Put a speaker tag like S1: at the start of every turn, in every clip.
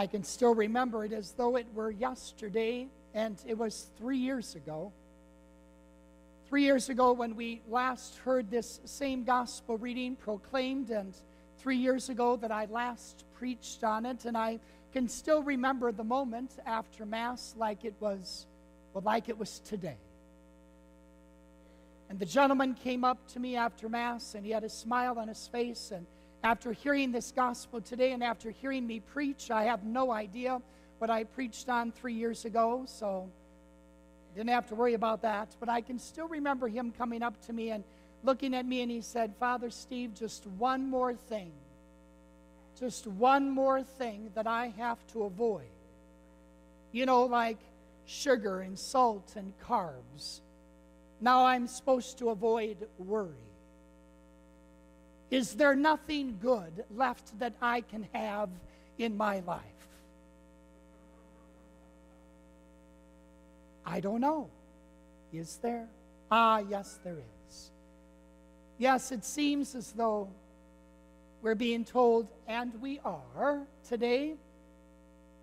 S1: I can still remember it as though it were yesterday, and it was three years ago. Three years ago, when we last heard this same gospel reading proclaimed, and three years ago that I last preached on it, and I can still remember the moment after Mass like it was, well, like it was today. And the gentleman came up to me after Mass, and he had a smile on his face, and after hearing this gospel today and after hearing me preach, I have no idea what I preached on three years ago, so didn't have to worry about that. But I can still remember him coming up to me and looking at me, and he said, Father Steve, just one more thing. Just one more thing that I have to avoid. You know, like sugar and salt and carbs. Now I'm supposed to avoid worry. Is there nothing good left that I can have in my life? I don't know. Is there? Ah, yes, there is. Yes, it seems as though we're being told, and we are today,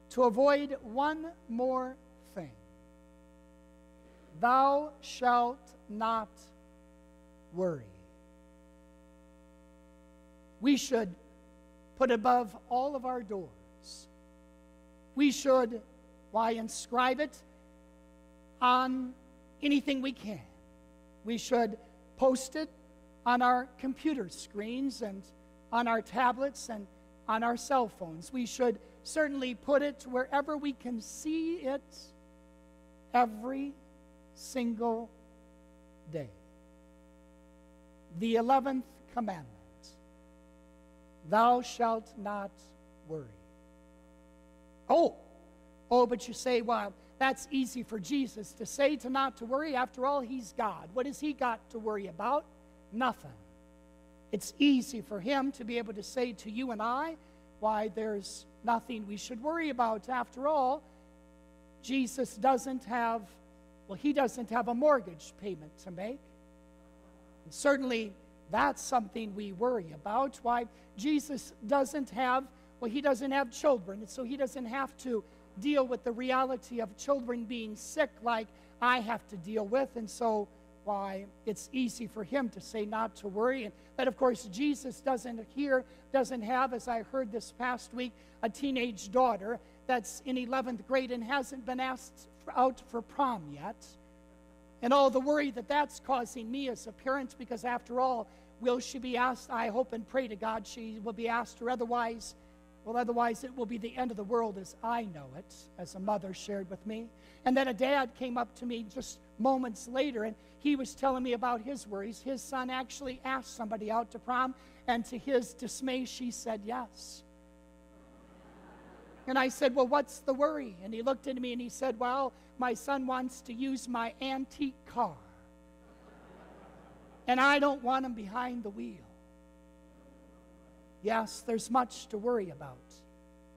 S1: to avoid one more thing. Thou shalt not worry we should put above all of our doors. We should, why, inscribe it on anything we can. We should post it on our computer screens and on our tablets and on our cell phones. We should certainly put it wherever we can see it every single day. The 11th commandment Thou shalt not worry. Oh, oh, but you say, well, that's easy for Jesus to say to not to worry. After all, he's God. What has he got to worry about? Nothing. It's easy for him to be able to say to you and I, why, there's nothing we should worry about. After all, Jesus doesn't have, well, he doesn't have a mortgage payment to make. And certainly, that's something we worry about. Why? Jesus doesn't have, well, he doesn't have children, and so he doesn't have to deal with the reality of children being sick like I have to deal with. And so, why, it's easy for him to say not to worry. And that, of course, Jesus doesn't here, doesn't have, as I heard this past week, a teenage daughter that's in 11th grade and hasn't been asked out for prom yet and all the worry that that's causing me as a parent because, after all, will she be asked? I hope and pray to God she will be asked, or otherwise, well, otherwise it will be the end of the world as I know it, as a mother shared with me. And then a dad came up to me just moments later and he was telling me about his worries. His son actually asked somebody out to prom, and to his dismay, she said yes. And I said, Well, what's the worry? And he looked at me and he said, Well, my son wants to use my antique car. And I don't want him behind the wheel. Yes, there's much to worry about.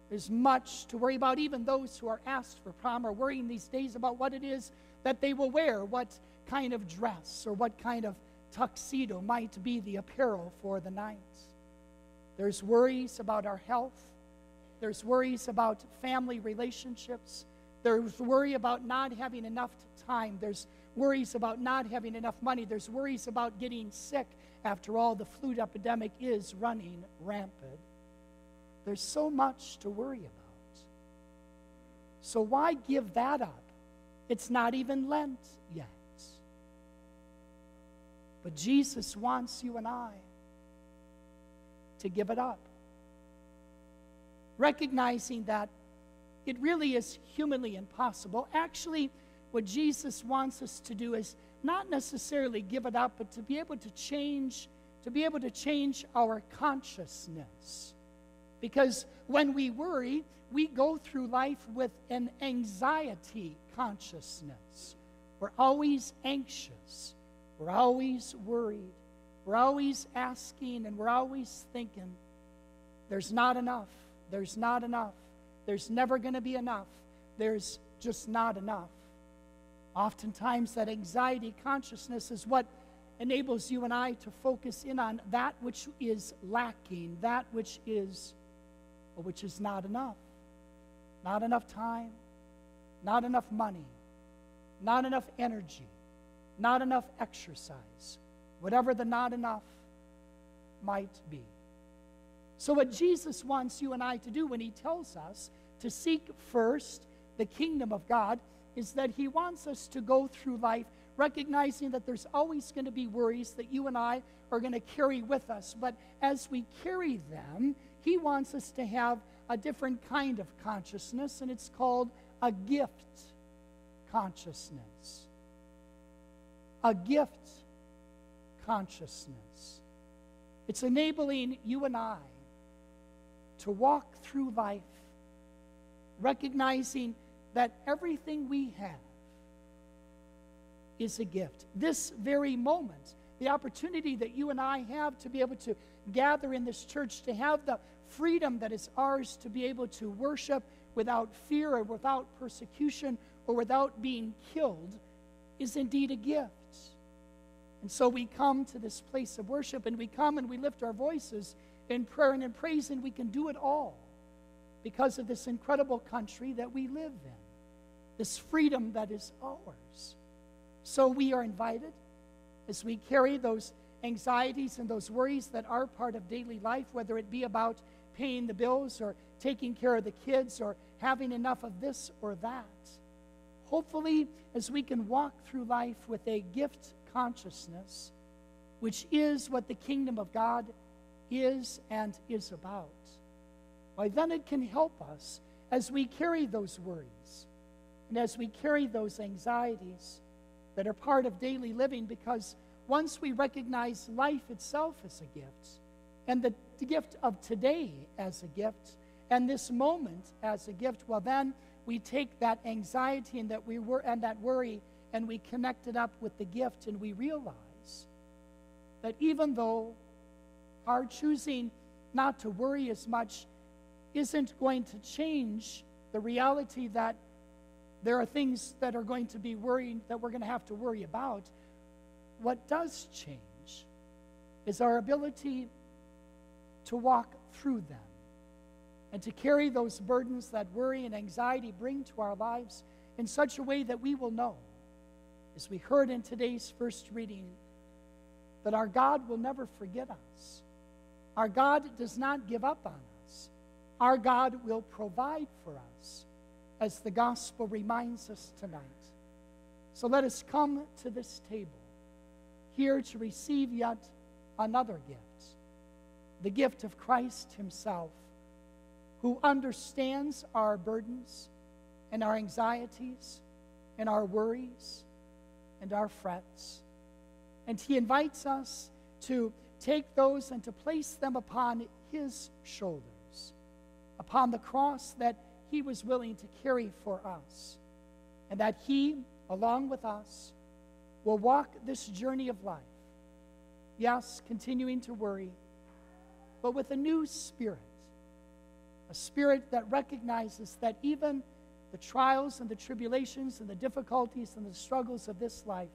S1: There's much to worry about. Even those who are asked for prom are worrying these days about what it is that they will wear, what kind of dress or what kind of tuxedo might be the apparel for the night. There's worries about our health. There's worries about family relationships. There's worry about not having enough time. There's worries about not having enough money. There's worries about getting sick. After all, the flu epidemic is running rampant. There's so much to worry about. So why give that up? It's not even Lent yet. But Jesus wants you and I to give it up recognizing that it really is humanly impossible. Actually, what Jesus wants us to do is not necessarily give it up, but to be able to change, to be able to change our consciousness. Because when we worry, we go through life with an anxiety consciousness. We're always anxious. We're always worried. We're always asking and we're always thinking, there's not enough. There's not enough. There's never going to be enough. There's just not enough. Oftentimes, that anxiety consciousness is what enables you and I to focus in on that which is lacking, that which is, which is not enough. not enough time, not enough money, not enough energy, not enough exercise, whatever the not enough might be. So, what Jesus wants you and I to do when he tells us to seek first the kingdom of God is that he wants us to go through life recognizing that there's always going to be worries that you and I are going to carry with us. But as we carry them, he wants us to have a different kind of consciousness, and it's called a gift consciousness. A gift consciousness. It's enabling you and I to walk through life recognizing that everything we have is a gift. This very moment, the opportunity that you and I have to be able to gather in this church, to have the freedom that is ours to be able to worship without fear or without persecution or without being killed, is indeed a gift. And so we come to this place of worship and we come and we lift our voices in prayer and in praise, and we can do it all because of this incredible country that we live in, this freedom that is ours. So we are invited as we carry those anxieties and those worries that are part of daily life, whether it be about paying the bills or taking care of the kids or having enough of this or that. Hopefully, as we can walk through life with a gift consciousness, which is what the kingdom of God is and is about, why then it can help us as we carry those worries and as we carry those anxieties that are part of daily living because once we recognize life itself as a gift and the, gift of today as a gift and this moment as a gift, well, then we take that anxiety and that, we were, and that worry and we connect it up with the gift and we realize that even though our choosing not to worry as much isn't going to change the reality that there are things that are going to be worrying that we're going to have to worry about. What does change is our ability to walk through them and to carry those burdens that worry and anxiety bring to our lives in such a way that we will know, as we heard in today's first reading, that our God will never forget us. Our God does not give up on us. Our God will provide for us, as the gospel reminds us tonight. So let us come to this table, here to receive yet another gift the gift of Christ Himself, who understands our burdens and our anxieties and our worries and our frets. And He invites us to take those and to place them upon His shoulders upon the cross that he was willing to carry for us, and that he, along with us, will walk this journey of life. Yes, continuing to worry, but with a new spirit, a spirit that recognizes that even the trials and the tribulations and the difficulties and the struggles of this life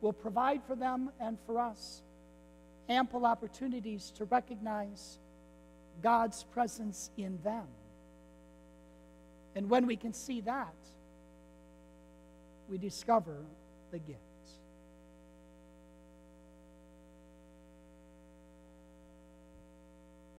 S1: will provide for them and for us ample opportunities to recognize God's presence in them. And when we can see that, we discover the gift.